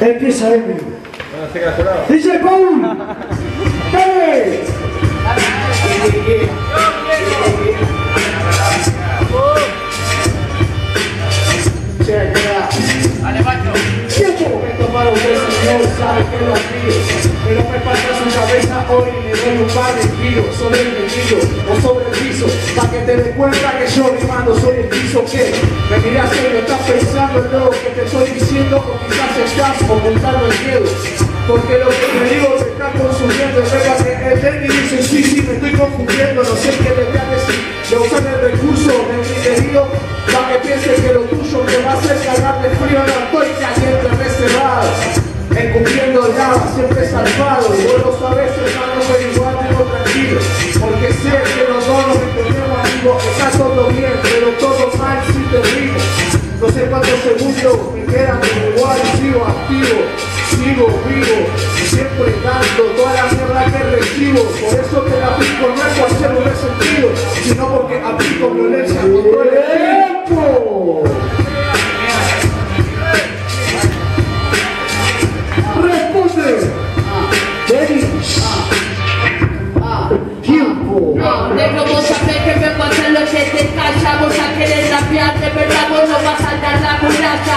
Empieza Emi. DJ Paul. Dale. Tiempo me tomaron de señor, sabe que lo admiro Pero me pasa su cabeza hoy y le doy un par de giros Sobre el mendigo o sobre piso Pa' que te des cuenta que yo rimando soy el piso que Me miras serio, estás pensando en lo que te estoy diciendo O quizás estás ocultando el miedo. Porque lo que te digo te está consumiendo verdad que el Denny dice sí, sí, me estoy confundiendo No sé qué le voy a decir. De usar el recurso del criterio Pa' que pienses que lo tuyo me va a hacer cagar de frío No estoy caliente, reservado Cuántos segundos me quedan, pero igual sigo activo Sigo vivo, siempre dando toda la mierda que recibo. Por eso que la aplico no es por hacer un resentido Sino porque aplico violencia con todo el de verdad no vas a saltar la muralla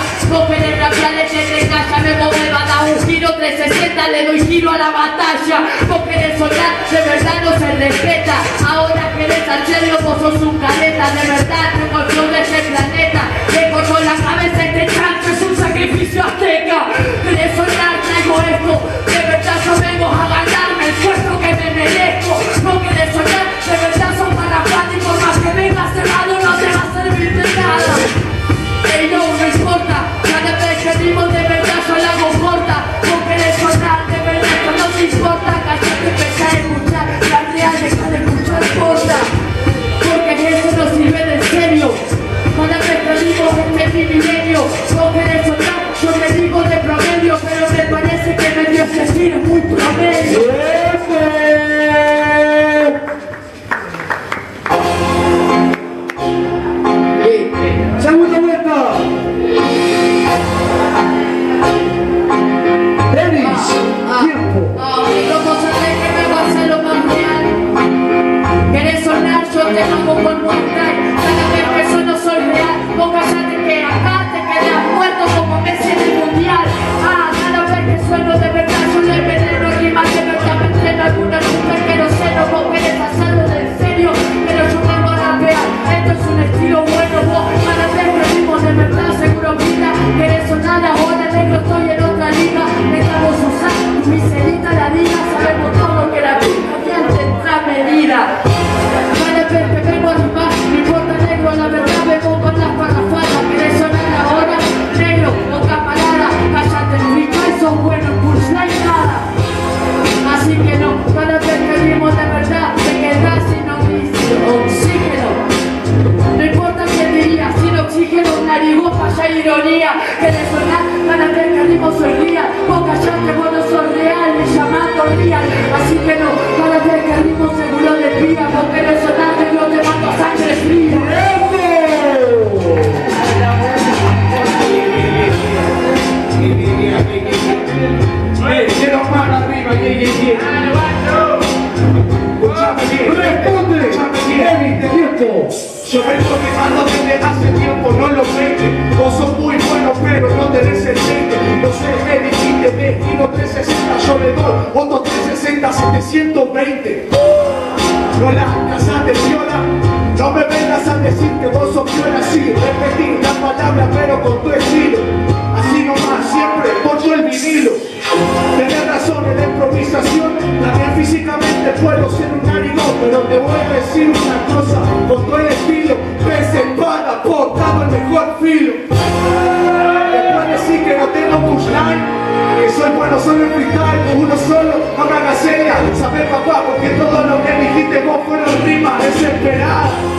rapear, le te calla, me mueve, va a dar un giro 360, le doy giro a la batalla. Vos querés soñar, de verdad no se respeta. Ahora querés al serio, vos sos caleta De verdad, tengo el flow de este planeta. Le corto la cabeza este chancho, es un sacrificio azteca. Querés soñar, traigo esto te que yo no que acá te como Messi en el Mundial. Ah, cada vez que de verdad Yo vengo rimando desde hace tiempo, no lo ves. Vos sos muy bueno, pero no tenés el. No sé, me dijiste, giro 360, yo le doy otro 360, 720. No la casas de viola, no me vengas a decir que vos sos viola así. Repetir la palabra, pero con tu estilo. Así nomás, siempre pongo el vinilo. Tenés razón en la improvisación, también físicamente puedo ser un narigón, pero te voy a decir una cosa, que soy bueno solo en freestyle, uno solo, no me hagas señas, sabes papá, porque todo lo que dijiste vos fueron rimas desesperadas.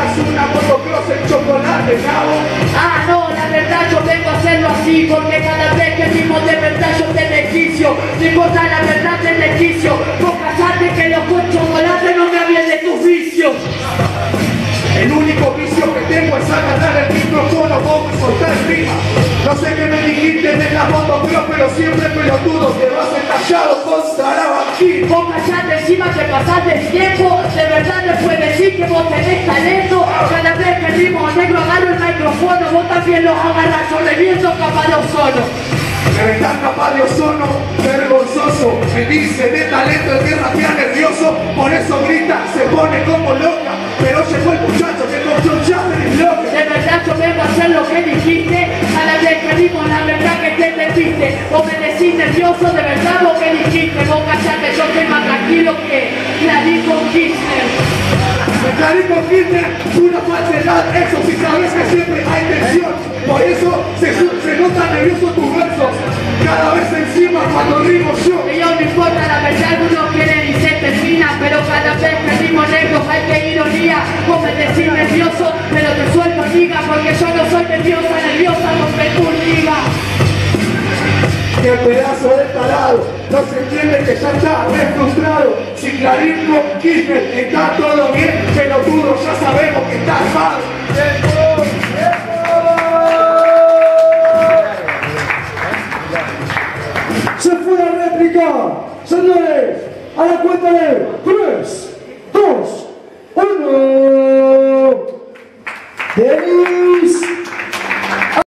manejás una motocross en chocolate, cabo. Ah, no, la verdad yo vengo a hacerlo así Porque cada vez que mismo de verdad yo te desquicio No importa la verdad te desquicio Vos callate que los con chocolate no me hablen de tus vicios. El único vicio que tengo es agarrar el micrófono vos y soltar rima No sé qué me dijiste de la motocross Pero siempre pelotudo te vas estallado con Sarabaquí Vos callate encima que pasás del tiempo. De verdad me puedes decir que vos tenés talento. Cada vez que rimo negro agarro el micrófono. Vos también los agarras, yo reviento capaz de ozono. De verdad capaz de ozono, vergonzoso. Me dice de talento el que rapea nervioso Por eso grita, se pone como loca. Pero llegó el muchacho que cogió ya de bloque De verdad yo vengo a hacer nervioso, de verdad lo que dijiste Vos callate, yo estoy más tranquilo que Clarico Kirchner. Clarico Kirchner, una falsedad, eso si sabes que siempre hay tensión. Por eso se, se nota nervioso tus versos Cada vez encima cuando rimo yo. Que yo no importa la verdad, algunos quieren y se termina Pero cada vez que rimo negro hay que ironía. Vos me decís nervioso, pero te suelto liga Porque yo no soy nerviosa, nerviosa porque tú liga Que el pedazo de tarado no se entiende que ya está frustrado Si Clarico Kirchner está todo bien Pelotudo ya sabemos que está mal Se fue la réplica. Señores, a la cuenta de 3,